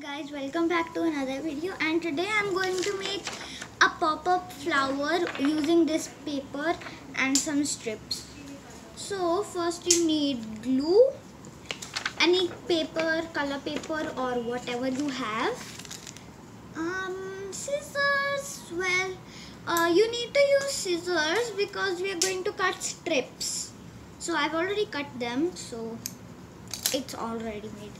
guys welcome back to another video. And today I'm going to make a pop-up flower using this paper and some strips. So first you need glue any paper color paper or whatever you have. Um scissors well uh, you need to use scissors because we are going to cut strips. So I've already cut them so it's already made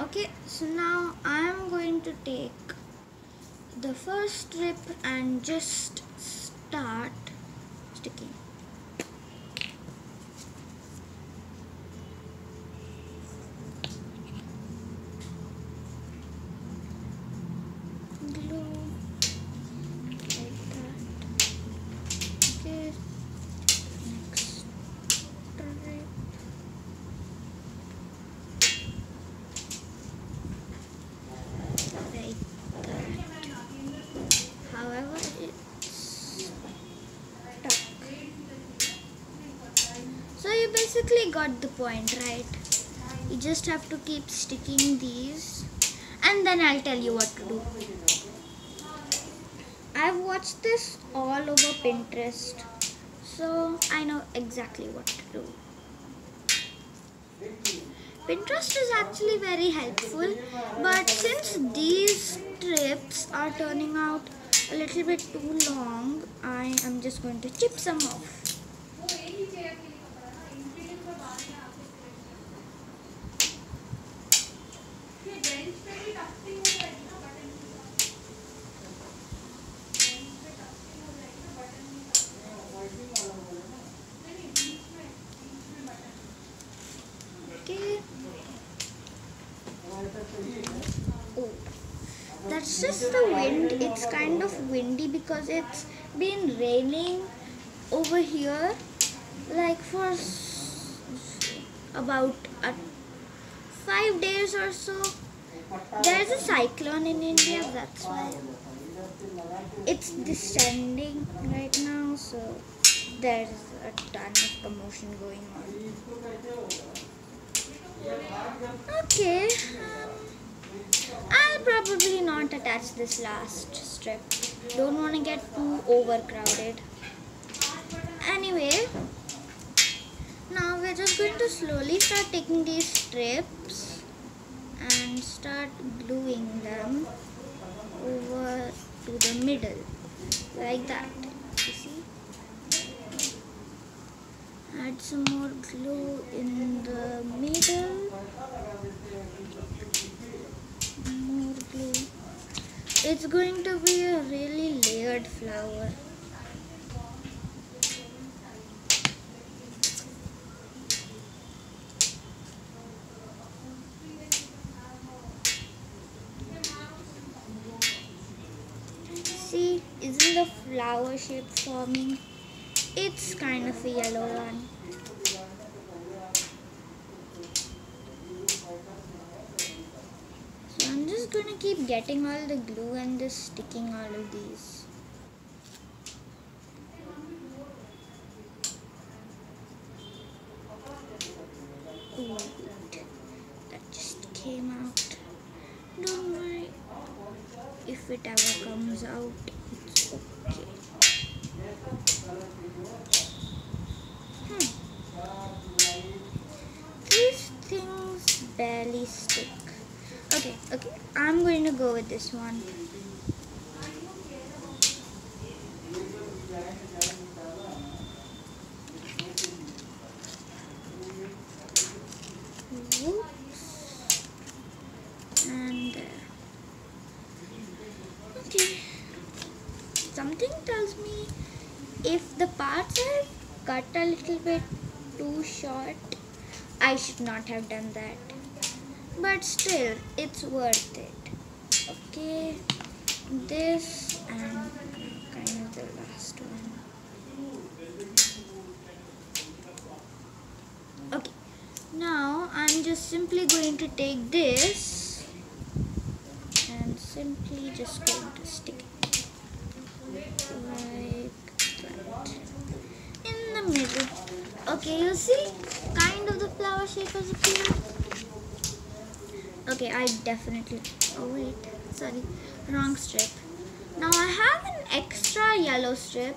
okay so now I'm going to take the first strip and just start sticking glue like that okay next strip like that. However, it's stuck. So you basically got the point, right? You just have to keep sticking these and then I'll tell you what to do. I've watched this all over Pinterest, so I know exactly what to do. Pinterest is actually very helpful, but since these strips are turning out a little bit too long, I am just going to chip some off. Okay. Oh, that's just the wind. It's kind of windy because it's been raining over here like for about uh, five days or so. There's a cyclone in India, that's why it's descending right now, so there's a ton of commotion going on. Not attach this last strip. Don't want to get too overcrowded. Anyway, now we're just going to slowly start taking these strips and start gluing them over to the middle like that. You see? Add some more glue in the middle. More glue. It's going to be a really layered flower. See, isn't the flower shape forming? It's kind of a yellow one. So I'm just gonna keep getting all the glue and just sticking all of these. That just came out. Don't worry, if it ever comes out, it's okay. Hmm. These things barely stick. Okay, okay. I'm going to go with this one. And there. Okay. Something tells me if the parts are cut a little bit too short, I should not have done that. But still, it's worth it. Okay, this and kind of the last one. Okay, now I'm just simply going to take this and simply just going to stick it like that in the middle. Okay, you see, kind of the flower shape has appeared. Okay, I definitely. Oh wait, sorry, wrong strip. Now I have an extra yellow strip.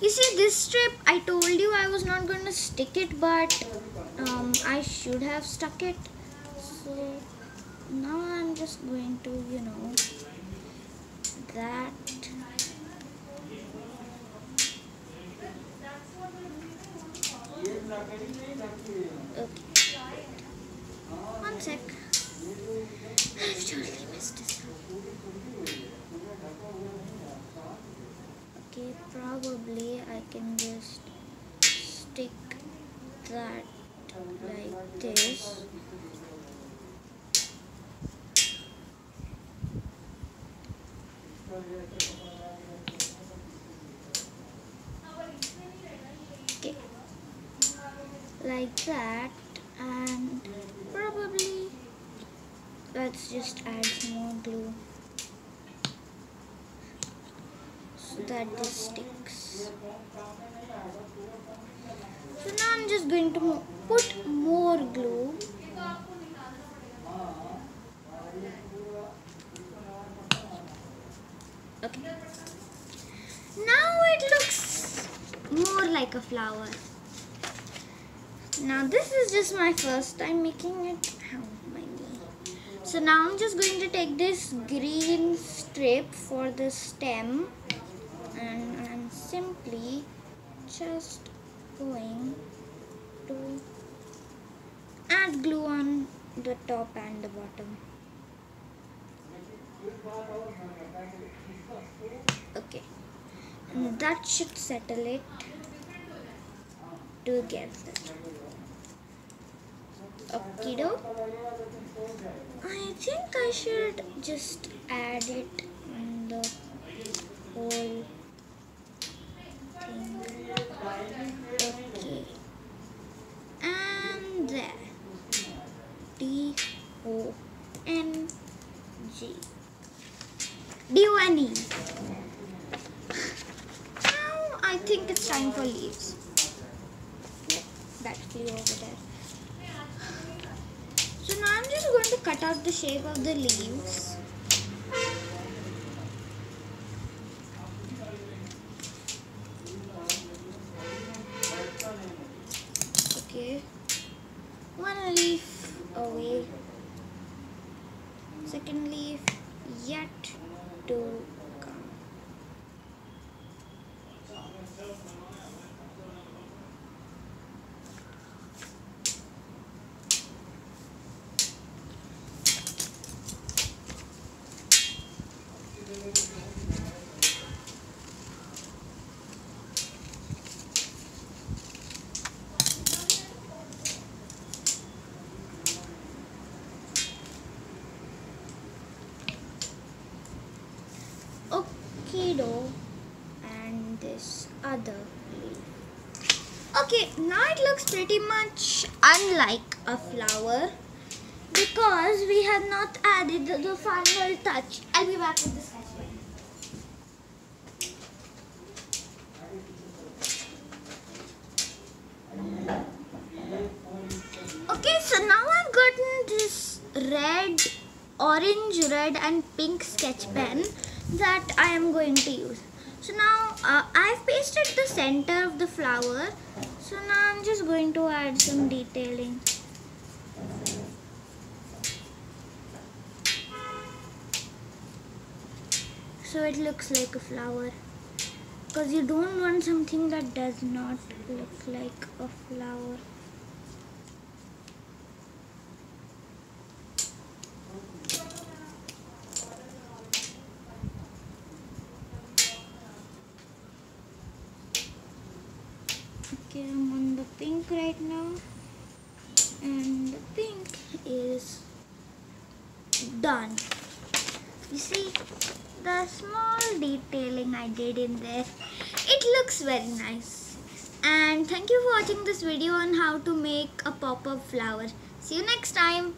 You see, this strip, I told you I was not going to stick it, but um, I should have stuck it. So now I'm just going to, you know, that. Okay. One sec. I've totally messed this up. Okay, probably I can just stick that like this. Okay, like that, and probably let's just add more glue so that this sticks. So now I'm just going to put more glue. Okay. Now it looks more like a flower. Now this is just my first time making it. So now I'm just going to take this green strip for the stem and I'm simply just going to add glue on the top and the bottom. Okay, and that should settle it together. Okay, I think I should just add it in the whole thing. Okay. And there. D O N G. D O N E. Now I think it's time for leaves. Yep, that flew over there. Just going to cut out the shape of the leaves. Okay. One leaf away. Second leaf yet to come. And this other leaf. Okay, now it looks pretty much unlike a flower because we have not added the, the final touch. I'll be back with the sketch pen. Okay, so now I've gotten this red, orange, red and pink sketch pen that I am going to use. So now uh, I've pasted the center of the flower. So now I'm just going to add some detailing. So it looks like a flower. Because you don't want something that does not look like a flower. Okay, I'm on the pink right now. And the pink is done. You see, the small detailing I did in there, it looks very nice. And thank you for watching this video on how to make a pop-up flower. See you next time.